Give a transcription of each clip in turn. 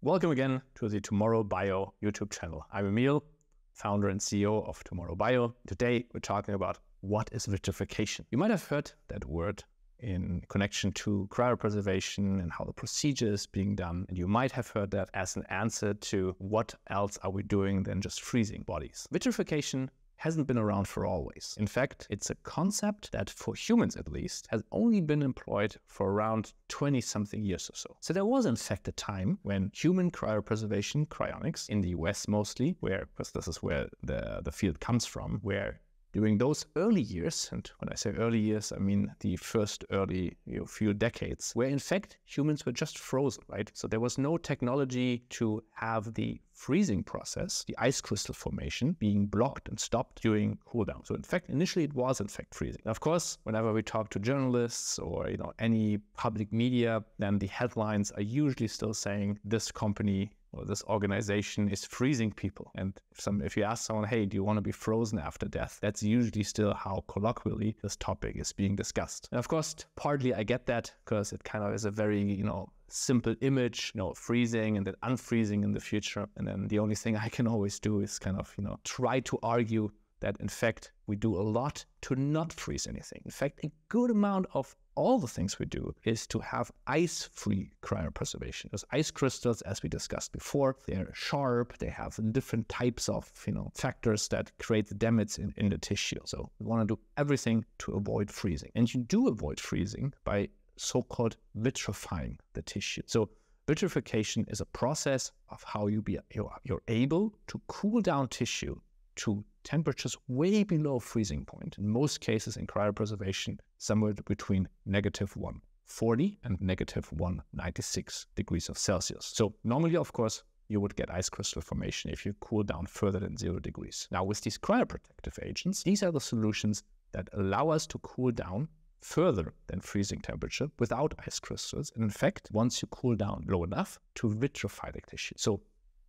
Welcome again to the Tomorrow Bio YouTube channel. I'm Emil, founder and CEO of Tomorrow Bio. Today we're talking about what is vitrification. You might have heard that word in connection to cryopreservation and how the procedure is being done. And you might have heard that as an answer to what else are we doing than just freezing bodies. Vitrification hasn't been around for always. In fact, it's a concept that, for humans at least, has only been employed for around 20 something years or so. So there was, in fact, a time when human cryopreservation, cryonics, in the US mostly, where, because this is where the, the field comes from, where during those early years, and when I say early years, I mean the first early you know, few decades, where in fact humans were just frozen, right? So there was no technology to have the freezing process, the ice crystal formation, being blocked and stopped during cooldown. So in fact, initially it was in fact freezing. Of course, whenever we talk to journalists or you know any public media, then the headlines are usually still saying this company or this organization is freezing people. And if some if you ask someone, hey, do you want to be frozen after death? That's usually still how colloquially this topic is being discussed. And of course, partly I get that because it kind of is a very, you know, simple image, you know, freezing and then unfreezing in the future. And then the only thing I can always do is kind of, you know, try to argue that in fact we do a lot to not freeze anything. In fact, a good amount of all the things we do is to have ice-free cryopreservation. Because ice crystals, as we discussed before, they're sharp, they have different types of you know factors that create the damage in, in the tissue. So we want to do everything to avoid freezing. And you do avoid freezing by so-called vitrifying the tissue. So vitrification is a process of how you be you're, you're able to cool down tissue to temperatures way below freezing point. In most cases in cryopreservation, somewhere between negative 140 and negative 196 degrees of Celsius. So normally, of course, you would get ice crystal formation if you cool down further than zero degrees. Now, with these cryoprotective agents, these are the solutions that allow us to cool down further than freezing temperature without ice crystals. And in fact, once you cool down low enough to vitrify the tissue. So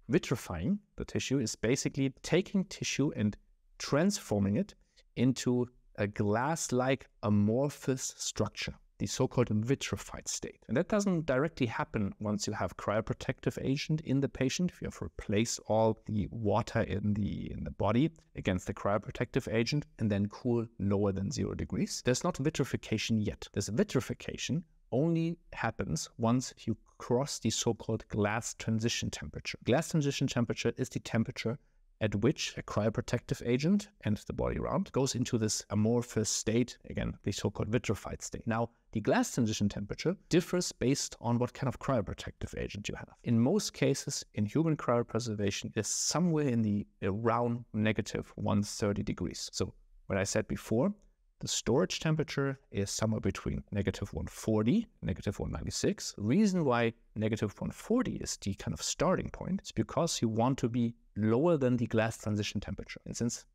vitrifying the tissue is basically taking tissue and transforming it into a glass-like amorphous structure, the so-called vitrified state. And that doesn't directly happen once you have cryoprotective agent in the patient. If you have replaced all the water in the in the body against the cryoprotective agent and then cool lower than zero degrees, there's not vitrification yet. There's vitrification only happens once you cross the so-called glass transition temperature. Glass transition temperature is the temperature at which a cryoprotective agent and the body around goes into this amorphous state, again, the so-called vitrified state. Now, the glass transition temperature differs based on what kind of cryoprotective agent you have. In most cases, in human cryopreservation, is somewhere in the around negative 130 degrees. So, what I said before, the storage temperature is somewhere between negative 140, negative 196. The reason why negative 140 is the kind of starting point is because you want to be lower than the glass transition temperature. And since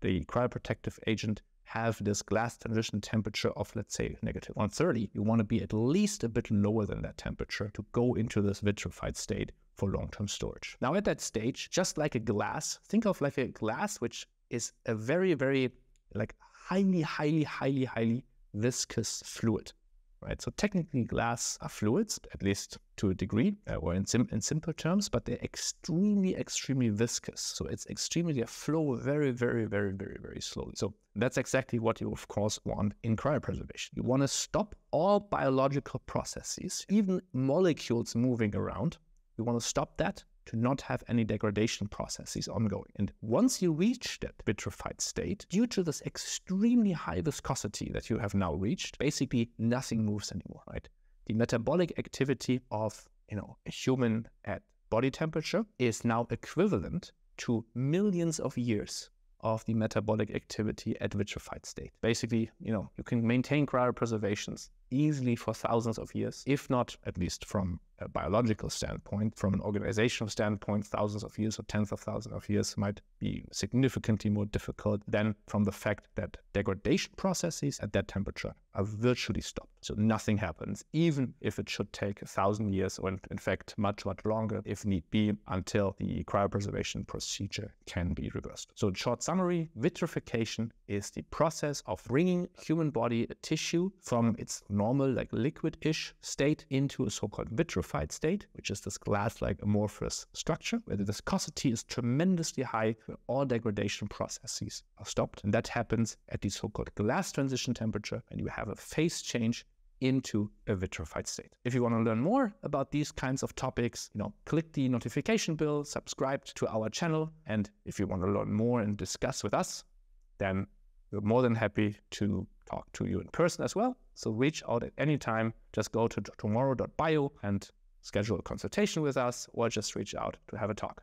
the cryoprotective agent have this glass transition temperature of, let's say, negative 130, you want to be at least a bit lower than that temperature to go into this vitrified state for long-term storage. Now at that stage, just like a glass, think of like a glass which is a very, very like highly, highly, highly, highly viscous fluid, right? So technically glass are fluids, at least to a degree, uh, or in, sim- in simple terms, but they're extremely, extremely viscous. So it's extremely, they flow very, very, very, very, very slowly. So that's exactly what you, of course, want in cryopreservation. You want to stop all biological processes, even molecules moving around. You want to stop that to not have any degradation processes ongoing. And once you reach that vitrified state, due to this extremely high viscosity that you have now reached, basically nothing moves anymore, right? The metabolic activity of, you know, a human at body temperature is now equivalent to millions of years of the metabolic activity at vitrified state. Basically, you know, you can maintain cryopreservations easily for thousands of years, if not at least from a biological standpoint, from an organizational standpoint, thousands of years or tens of thousands of years might be significantly more difficult than from the fact that degradation processes at that temperature are virtually stopped. So nothing happens, even if it should take a thousand years or in fact much, much longer if need be until the cryopreservation procedure can be reversed. So in short summary, vitrification is the process of bringing human body tissue from its normal, like liquid-ish state into a so-called vitrified state, which is this glass-like amorphous structure where the viscosity is tremendously high, where all degradation processes are stopped. And that happens at the so-called glass transition temperature, and you have a phase change into a vitrified state. If you want to learn more about these kinds of topics, you know, click the notification bell, subscribe to our channel, and if you want to learn more and discuss with us, then we're more than happy to talk to you in person as well. So reach out at any time. Just go to tomorrow.bio and schedule a consultation with us or just reach out to have a talk.